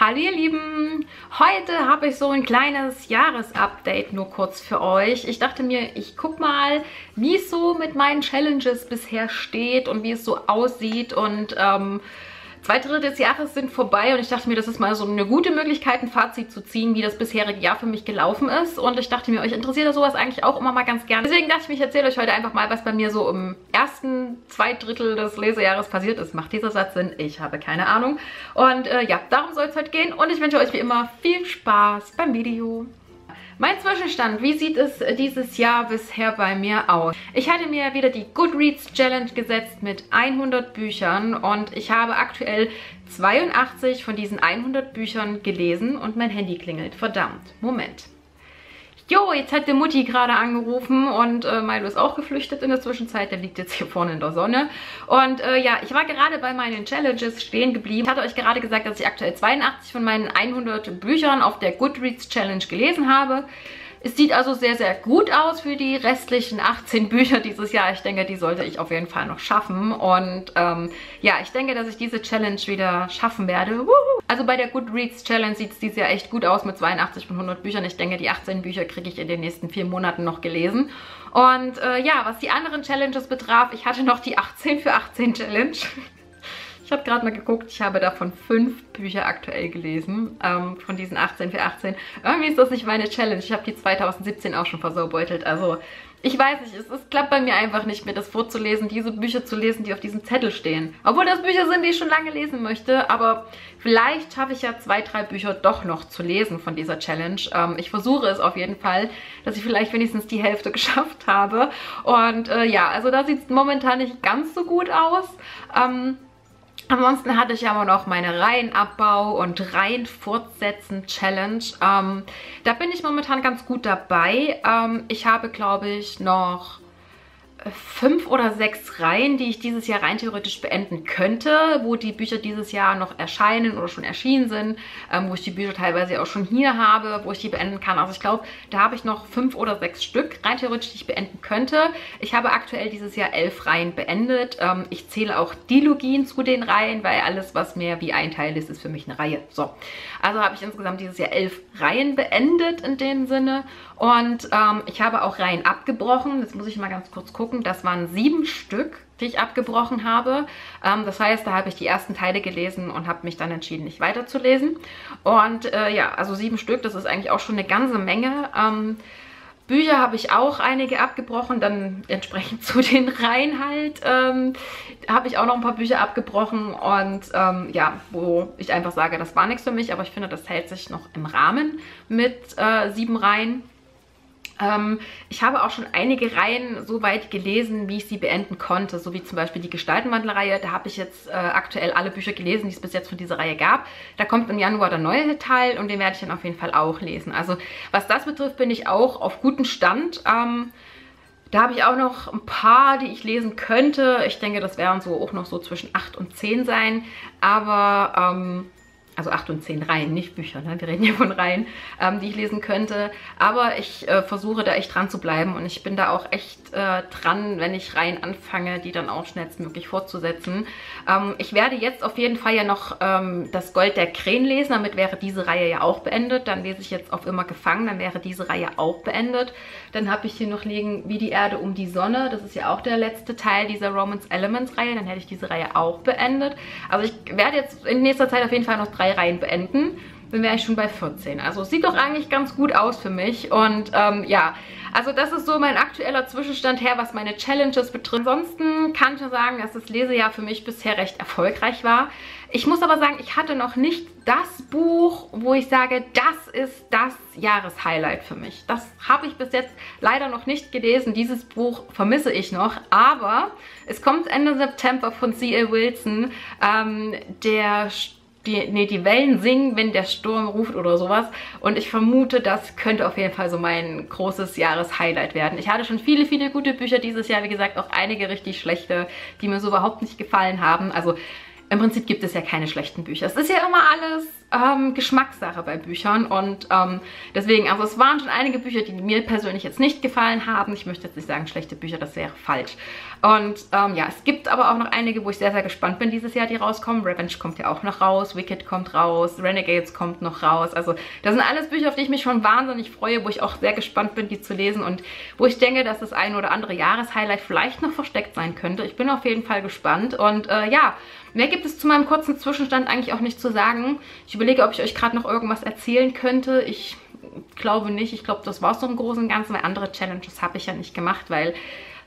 Hallo ihr Lieben, heute habe ich so ein kleines Jahresupdate nur kurz für euch. Ich dachte mir, ich guck mal, wie es so mit meinen Challenges bisher steht und wie es so aussieht und ähm, Zwei Drittel des Jahres sind vorbei und ich dachte mir, das ist mal so eine gute Möglichkeit, ein Fazit zu ziehen, wie das bisherige Jahr für mich gelaufen ist. Und ich dachte mir, euch interessiert sowas eigentlich auch immer mal ganz gerne. Deswegen dachte ich mir, ich erzähle euch heute einfach mal, was bei mir so im ersten zwei Drittel des Lesejahres passiert ist. Macht dieser Satz Sinn? Ich habe keine Ahnung. Und äh, ja, darum soll es heute gehen. Und ich wünsche euch wie immer viel Spaß beim Video. Mein Zwischenstand, wie sieht es dieses Jahr bisher bei mir aus? Ich hatte mir wieder die Goodreads Challenge gesetzt mit 100 Büchern und ich habe aktuell 82 von diesen 100 Büchern gelesen und mein Handy klingelt. Verdammt, Moment. Jo, jetzt hat die Mutti gerade angerufen und äh, Milo ist auch geflüchtet in der Zwischenzeit. Der liegt jetzt hier vorne in der Sonne. Und äh, ja, ich war gerade bei meinen Challenges stehen geblieben. Ich hatte euch gerade gesagt, dass ich aktuell 82 von meinen 100 Büchern auf der Goodreads Challenge gelesen habe. Es sieht also sehr, sehr gut aus für die restlichen 18 Bücher dieses Jahr. Ich denke, die sollte ich auf jeden Fall noch schaffen. Und ähm, ja, ich denke, dass ich diese Challenge wieder schaffen werde. Woohoo! Also bei der Goodreads Challenge sieht es dieses Jahr echt gut aus mit 82 von 100 Büchern. Ich denke, die 18 Bücher kriege ich in den nächsten vier Monaten noch gelesen. Und äh, ja, was die anderen Challenges betraf, ich hatte noch die 18 für 18 Challenge. Ich habe gerade mal geguckt, ich habe davon fünf Bücher aktuell gelesen, ähm, von diesen 18 für 18. Irgendwie ist das nicht meine Challenge. Ich habe die 2017 auch schon versaubeutelt. Also ich weiß nicht, es, es, klappt bei mir einfach nicht mehr, das vorzulesen, diese Bücher zu lesen, die auf diesem Zettel stehen. Obwohl das Bücher sind, die ich schon lange lesen möchte, aber vielleicht schaffe ich ja zwei, drei Bücher doch noch zu lesen von dieser Challenge. Ähm, ich versuche es auf jeden Fall, dass ich vielleicht wenigstens die Hälfte geschafft habe. Und äh, ja, also da sieht es momentan nicht ganz so gut aus. Ähm, Ansonsten hatte ich aber noch meine Reihenabbau und Reihenfortsetzen-Challenge. Ähm, da bin ich momentan ganz gut dabei. Ähm, ich habe, glaube ich, noch fünf oder sechs Reihen, die ich dieses Jahr rein theoretisch beenden könnte, wo die Bücher dieses Jahr noch erscheinen oder schon erschienen sind, ähm, wo ich die Bücher teilweise auch schon hier habe, wo ich die beenden kann. Also ich glaube, da habe ich noch fünf oder sechs Stück rein theoretisch, die ich beenden könnte. Ich habe aktuell dieses Jahr elf Reihen beendet. Ähm, ich zähle auch Dilogien zu den Reihen, weil alles, was mehr wie ein Teil ist, ist für mich eine Reihe. So, also habe ich insgesamt dieses Jahr elf Reihen beendet in dem Sinne und ähm, ich habe auch Reihen abgebrochen. Jetzt muss ich mal ganz kurz gucken. Das waren sieben Stück, die ich abgebrochen habe. Ähm, das heißt, da habe ich die ersten Teile gelesen und habe mich dann entschieden, nicht weiterzulesen. Und äh, ja, also sieben Stück, das ist eigentlich auch schon eine ganze Menge. Ähm, Bücher habe ich auch einige abgebrochen, dann entsprechend zu den Reihen halt ähm, habe ich auch noch ein paar Bücher abgebrochen und ähm, ja, wo ich einfach sage, das war nichts für mich, aber ich finde, das hält sich noch im Rahmen mit äh, sieben Reihen. Ähm, ich habe auch schon einige Reihen so weit gelesen, wie ich sie beenden konnte, so wie zum Beispiel die Gestaltenwandel-Reihe. Da habe ich jetzt äh, aktuell alle Bücher gelesen, die es bis jetzt von dieser Reihe gab. Da kommt im Januar der neue Teil und den werde ich dann auf jeden Fall auch lesen. Also was das betrifft, bin ich auch auf gutem Stand. Ähm, da habe ich auch noch ein paar, die ich lesen könnte. Ich denke, das werden so auch noch so zwischen 8 und 10 sein. Aber ähm, also 8 und 10 Reihen, nicht Bücher, ne? wir reden hier von Reihen, ähm, die ich lesen könnte. Aber ich äh, versuche da echt dran zu bleiben und ich bin da auch echt äh, dran, wenn ich Reihen anfange, die dann auch schnellstmöglich fortzusetzen. Ähm, ich werde jetzt auf jeden Fall ja noch ähm, das Gold der Krähen lesen, damit wäre diese Reihe ja auch beendet. Dann lese ich jetzt auf immer gefangen, dann wäre diese Reihe auch beendet. Dann habe ich hier noch liegen Wie die Erde um die Sonne, das ist ja auch der letzte Teil dieser Romance Elements Reihe, dann hätte ich diese Reihe auch beendet. Also ich werde jetzt in nächster Zeit auf jeden Fall noch drei drei Reihen beenden, dann wäre ich schon bei 14. Also sieht doch eigentlich ganz gut aus für mich. Und ähm, ja, also das ist so mein aktueller Zwischenstand her, was meine Challenges betrifft. Ansonsten kann ich nur sagen, dass das Lesejahr für mich bisher recht erfolgreich war. Ich muss aber sagen, ich hatte noch nicht das Buch, wo ich sage, das ist das Jahreshighlight für mich. Das habe ich bis jetzt leider noch nicht gelesen. Dieses Buch vermisse ich noch. Aber es kommt Ende September von C.L. Wilson, ähm, der die, nee, die Wellen singen, wenn der Sturm ruft oder sowas. Und ich vermute, das könnte auf jeden Fall so mein großes Jahreshighlight werden. Ich hatte schon viele, viele gute Bücher dieses Jahr. Wie gesagt, auch einige richtig schlechte, die mir so überhaupt nicht gefallen haben. Also im Prinzip gibt es ja keine schlechten Bücher. Es ist ja immer alles ähm, Geschmackssache bei Büchern und ähm, deswegen, also es waren schon einige Bücher, die mir persönlich jetzt nicht gefallen haben. Ich möchte jetzt nicht sagen, schlechte Bücher, das wäre falsch. Und ähm, ja, es gibt aber auch noch einige, wo ich sehr, sehr gespannt bin dieses Jahr, die rauskommen. Revenge kommt ja auch noch raus, Wicked kommt raus, Renegades kommt noch raus. Also das sind alles Bücher, auf die ich mich schon wahnsinnig freue, wo ich auch sehr gespannt bin, die zu lesen und wo ich denke, dass das ein oder andere Jahreshighlight vielleicht noch versteckt sein könnte. Ich bin auf jeden Fall gespannt und äh, ja, mehr gibt es zu meinem kurzen Zwischenstand eigentlich auch nicht zu sagen. Ich überlege, ob ich euch gerade noch irgendwas erzählen könnte. Ich glaube nicht. Ich glaube, das war es so im Großen und Ganzen, weil andere Challenges habe ich ja nicht gemacht, weil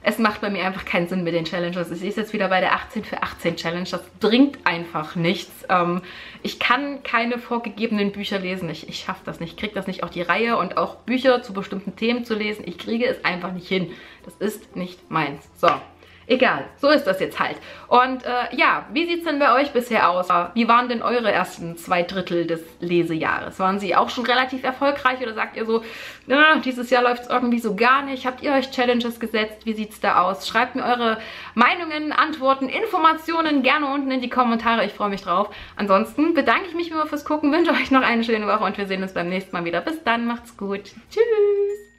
es macht bei mir einfach keinen Sinn mit den Challenges. Ich ist jetzt wieder bei der 18 für 18 Challenge. Das bringt einfach nichts. Ähm, ich kann keine vorgegebenen Bücher lesen. Ich, ich schaffe das nicht. Ich kriege das nicht auf die Reihe. Und auch Bücher zu bestimmten Themen zu lesen, ich kriege es einfach nicht hin. Das ist nicht meins. So, Egal, so ist das jetzt halt. Und äh, ja, wie sieht es denn bei euch bisher aus? Wie waren denn eure ersten zwei Drittel des Lesejahres? Waren sie auch schon relativ erfolgreich oder sagt ihr so, na, dieses Jahr läuft es irgendwie so gar nicht? Habt ihr euch Challenges gesetzt? Wie sieht es da aus? Schreibt mir eure Meinungen, Antworten, Informationen gerne unten in die Kommentare. Ich freue mich drauf. Ansonsten bedanke ich mich immer fürs Gucken, wünsche euch noch eine schöne Woche und wir sehen uns beim nächsten Mal wieder. Bis dann, macht's gut. Tschüss.